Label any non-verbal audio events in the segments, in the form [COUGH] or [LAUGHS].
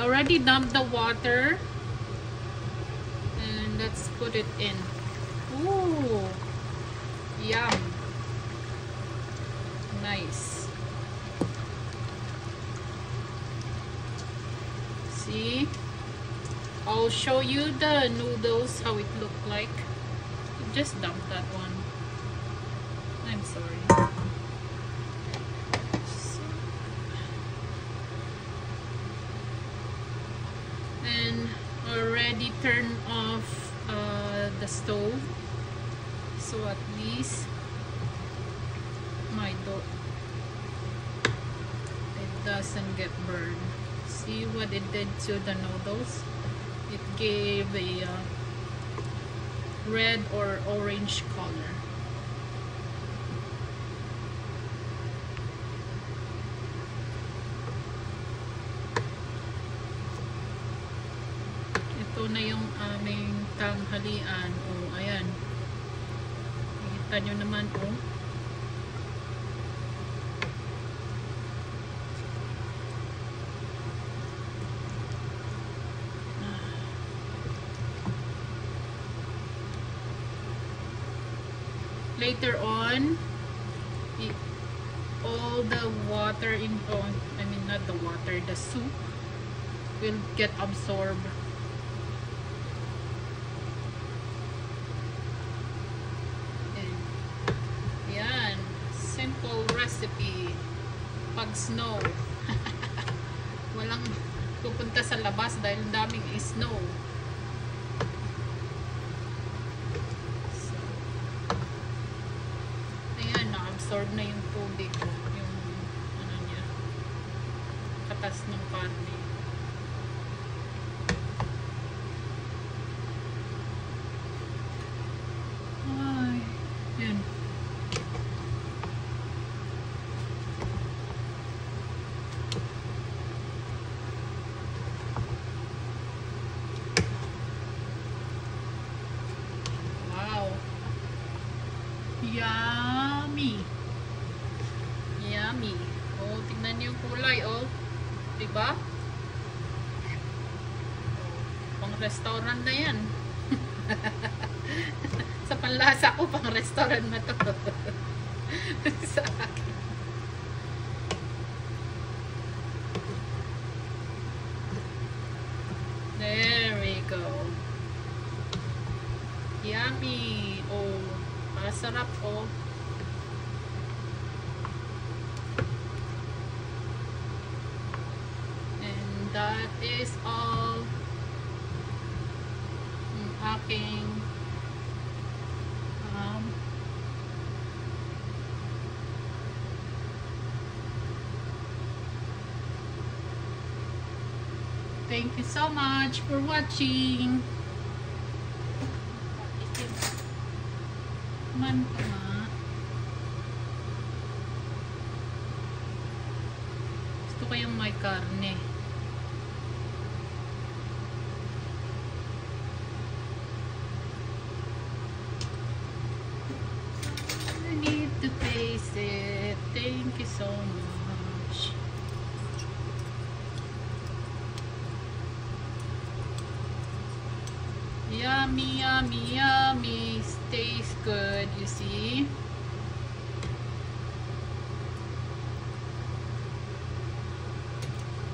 I already dumped the water. And let's put it in. Ooh. Yum. Nice. See? I'll show you the noodles, how it look like. Just dump that one. I'm sorry. Already turn off uh, the stove. So at least my dough it doesn't get burned. See what it did to the noodles? It gave a uh, red or orange color na yung aming tanghalian. O oh, ayan. Kita nyo naman o. Oh. later on all the water in oh, I mean not the water the soup will get absorbed yan simple recipe pag snow. [LAUGHS] Walang pupunta sa labas dahil daming snow. Absorb na yung tubig. ko, yung ano niya, katas ng karne. Ay, yun. Wow. Yummy. Yummy. Oh, tingnan niyo yung kulay, oh. Diba? Pang restaurant na yan. Sa panlasa ko, pang restaurant na to. [LAUGHS] Sa akin. There we go. Yummy. Oh, masarap, oh. that is all ng aking um, thank you so much for watching. Man ka nga. Gusto ko yung may karne you see.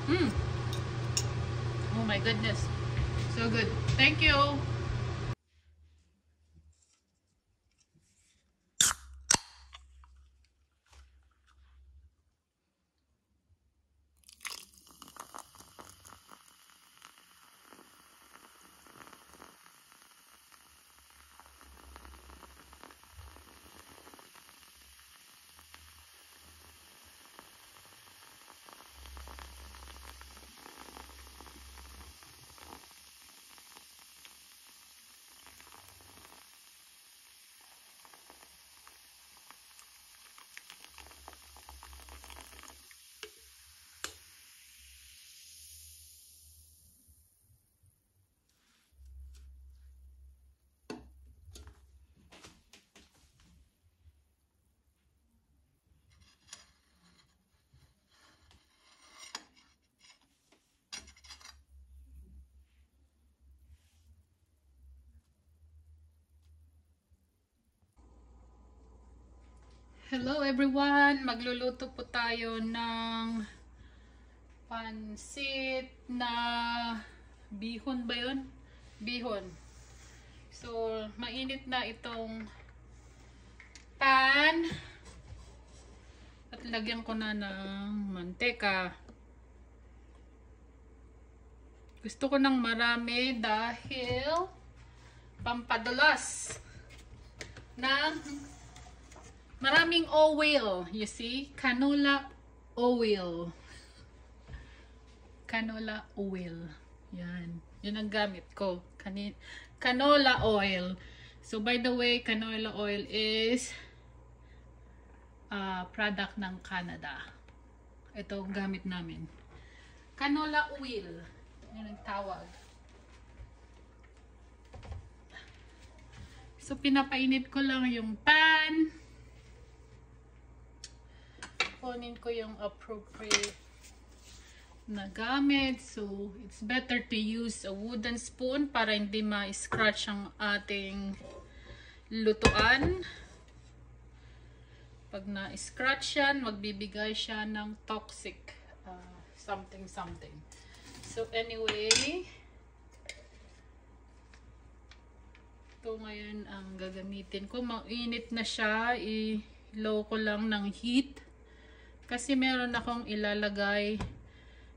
Mmm. Oh my goodness. So good. Thank you. Hello everyone! Magluluto po tayo ng pansit na bihon ba yun? Bihon. So, mainit na itong pan. At lagyan ko na ng manteka. Gusto ko ng marami dahil pampadulas ng Maraming oil, you see? Canola oil. Canola oil. Yan. Yun ang gamit ko. Canola oil. So, by the way, canola oil is uh, product ng Canada. Ito ang gamit namin. Canola oil. Yan ang tawag. So, pinapainit ko lang yung pan kunin ko yung appropriate na gamit. So, it's better to use a wooden spoon para hindi ma-scratch ang ating lutuan. Pag na-scratch yan, magbibigay siya ng toxic uh, something something. So, anyway, ito ngayon ang gagamitin ko. Mainit na siya. I-low ko lang ng heat. Kasi meron akong ilalagay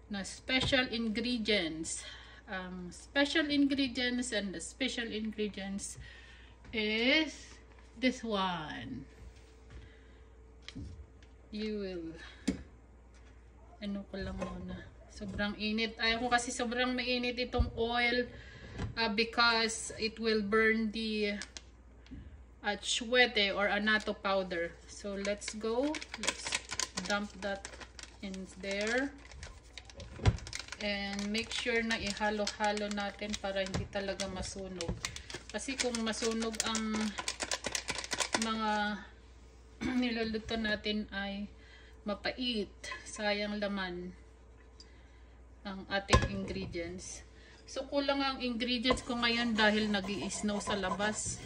na special ingredients. Um, special ingredients and the special ingredients is this one. You will ano ko lang muna. Sobrang init. Ayaw ko kasi sobrang mainit itong oil uh, because it will burn the uh, chwete or anato powder. So let's go. Let's dump that in there. And make sure na ihalo-halo natin para hindi talaga masunog. Kasi kung masunog ang mga [CLEARS THROAT] niluluto natin ay mapait. Sayang laman ang ating ingredients. So kulang ang ingredients ko ngayon dahil nag snow sa labas.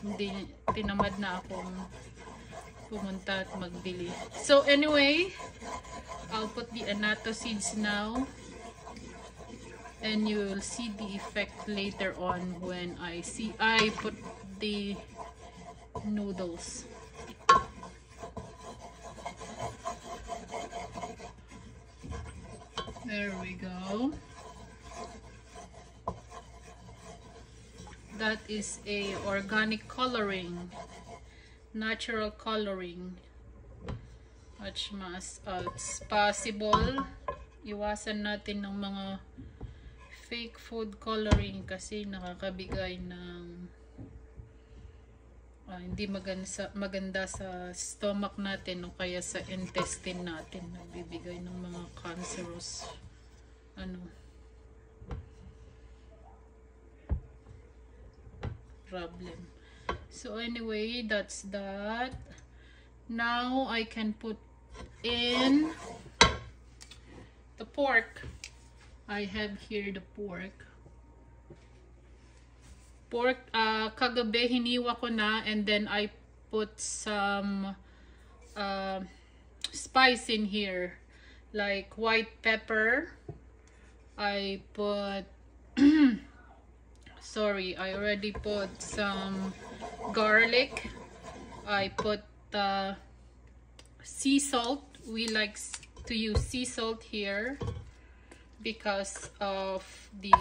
Hindi tinamad na akong pumunta at magbili. So anyway, I'll put the annatto seeds now. And you will see the effect later on when I see I put the noodles. There we go. That is a organic coloring natural coloring. Much mas as possible iwasan natin ng mga fake food coloring kasi nakakabigay ng uh, hindi maganda maganda sa stomach natin o kaya sa intestine natin. Nagbibigay ng mga cancerous ano problem so anyway that's that. Now I can put in the pork. I have here the pork. Pork uh, kagabi hiniwa ko na and then I put some uh, spice in here. Like white pepper. I put [CLEARS THROAT] sorry I already put some garlic. I put uh, sea salt. We like to use sea salt here because of the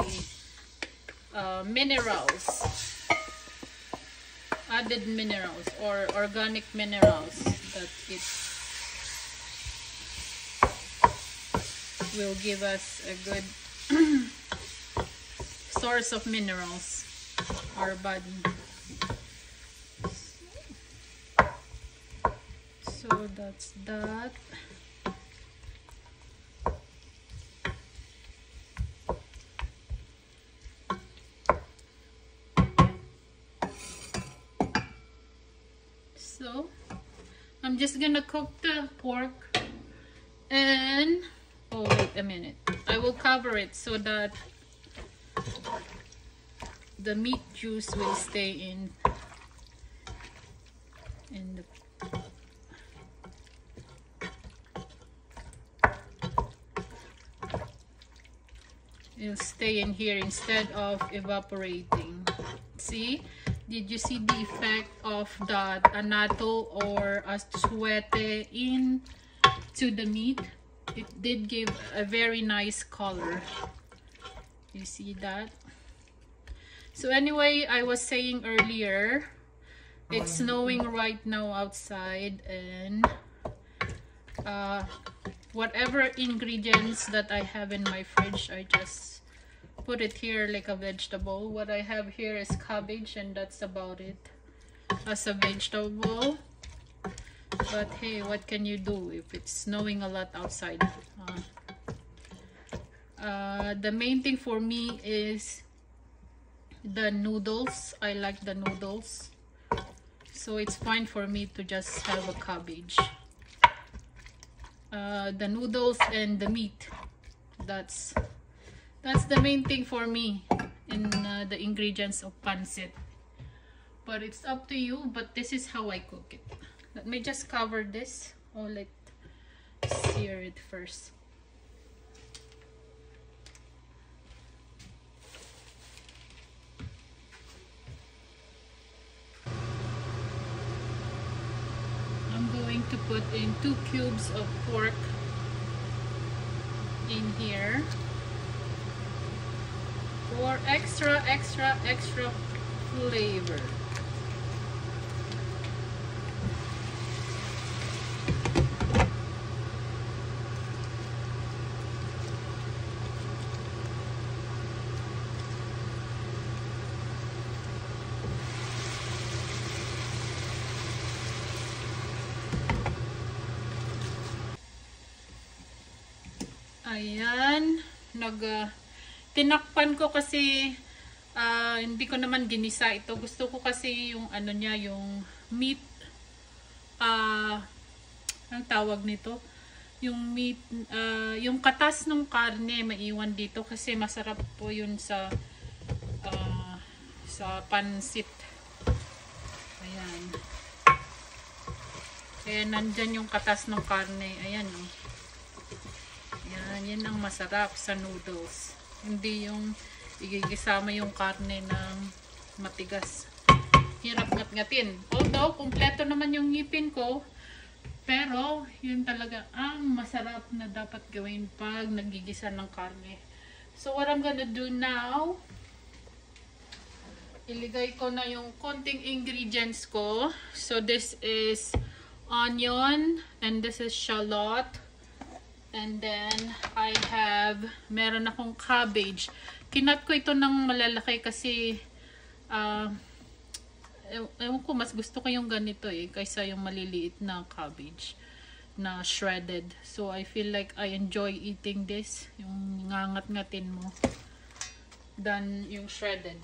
uh, minerals, added minerals or organic minerals that it will give us a good [CLEARS THROAT] source of minerals our body. So that's that. So I'm just gonna cook the pork and oh wait a minute. I will cover it so that the meat juice will stay in in the it'll stay in here instead of evaporating. See? Did you see the effect of that anato or asuete in to the meat? It did give a very nice color. You see that? So anyway, I was saying earlier, it's snowing right now outside and uh, whatever ingredients that I have in my fridge, I just put it here like a vegetable. What I have here is cabbage and that's about it as a vegetable. But hey, what can you do if it's snowing a lot outside? Uh, uh, the main thing for me is the noodles. I like the noodles. So it's fine for me to just have a cabbage uh, the noodles and the meat. That's that's the main thing for me in uh, the ingredients of pancit. But it's up to you but this is how I cook it. Let me just cover this. Or let sear it first put in two cubes of pork in here. For extra extra extra flavor Ayan. Nag, uh, tinakpan ko kasi uh, hindi ko naman ginisa ito. Gusto ko kasi yung ano niya, yung meat, uh, ang tawag nito? Yung meat, uh, yung katas ng karne maiwan dito kasi masarap po yun sa uh, sa pansit. Ayan. Kaya nandyan yung katas ng karne. Ayan oh. Yan, ang masarap sa noodles. Hindi yung igigisama yung karne ng matigas. Hirap ngat-ngatin. Although, kumpleto naman yung ngipin ko. Pero, yun talaga ang masarap na dapat gawin pag nagigisa ng karne. So, what I'm gonna do now, iligay ko na yung konting ingredients ko. So, this is onion, and this is shallot, And then, I have, meron akong cabbage. Kinat ko ito ng malalaki kasi, uh, ewan ko, mas gusto ko yung ganito eh, kaysa yung maliliit na cabbage na shredded. So, I feel like I enjoy eating this. Yung ngangat-ngatin mo than yung shredded.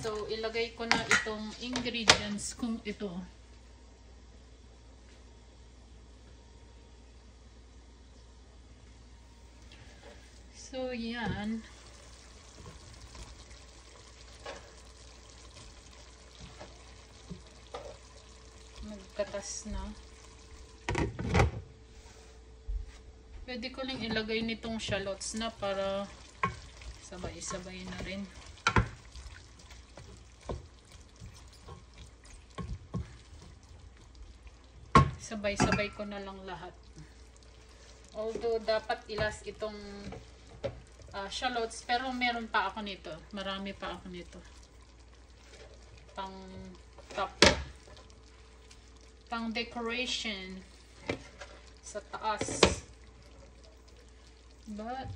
So, ilagay ko na itong ingredients kung ito. So, yan. Magkatas na. Pwede ko lang ilagay nitong shallots na para sabay-sabay na rin. Sabay-sabay ko na lang lahat. Although, dapat ilas itong uh, shallots. Pero meron pa ako nito. Marami pa ako nito. Pang top. Pang decoration. Sa taas. But,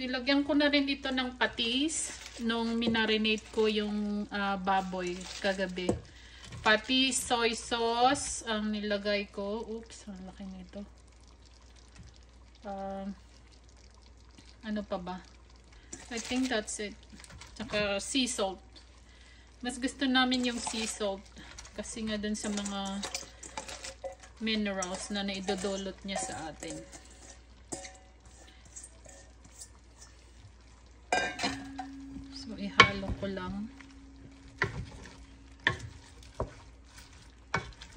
nilagyan ko na rin ito ng patis nung minarinate ko yung uh, baboy kagabi. Patis, soy sauce ang nilagay ko. Oops, ang laki nito. Um, uh, ano pa ba? I think that's it. Tsaka sea salt. Mas gusto namin yung sea salt. Kasi nga dun sa mga minerals na naidodolot niya sa atin. So, ihalo ko lang.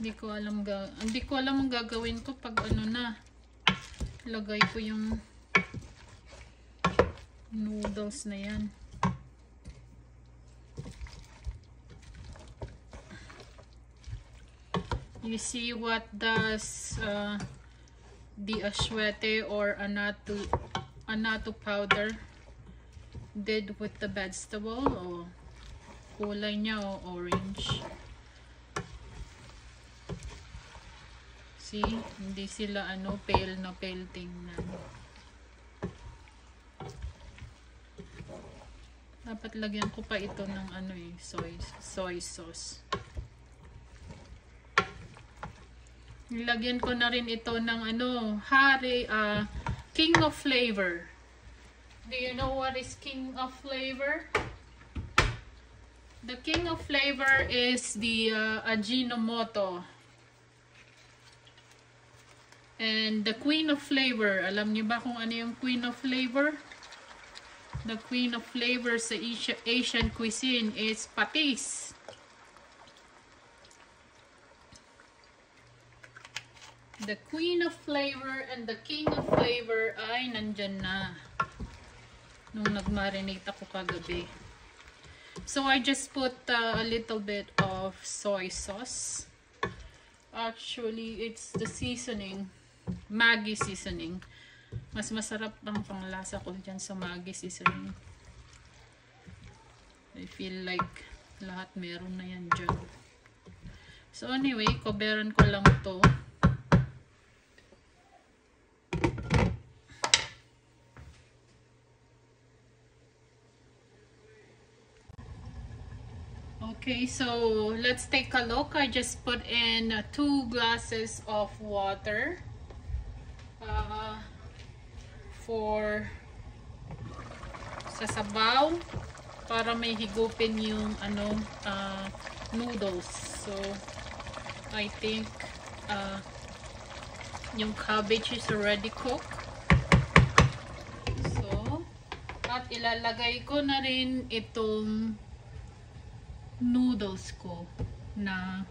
Hindi ko alam ga hindi ko alam ang gagawin ko pag ano na lagay ko yung Noodles na yan. You see what does uh, the ashwete or anato, anato powder did with the vegetable? O kulay niya o orange. See? Hindi sila ano, pale na pale tingnan. Dapat lagyan ko pa ito ng ano eh, soy, soy sauce. Nilagyan ko na rin ito ng ano, hari, ah, king of flavor. Do you know what is king of flavor? The king of flavor is the uh, Ajinomoto. And the queen of flavor, alam niyo ba kung ano yung queen of flavor? The queen of flavor sa Asia- Asian cuisine is patis. The queen of flavor and the king of flavor ay nandyan na. Nung nag-marinate ako kagabi. So I just put uh, a little bit of soy sauce. Actually, it's the seasoning. Maggi seasoning. Mas masarap ang panglasa ko dyan sa Maggi seasoning. I feel like lahat meron na yan dyan. So anyway, coveran ko lang to. Okay, so let's take a look. I just put in two glasses of water for sa sabaw para may higupin yung ano uh, noodles. So I think uh, yung cabbage is already cooked. So at ilalagay ko na rin itong noodles ko na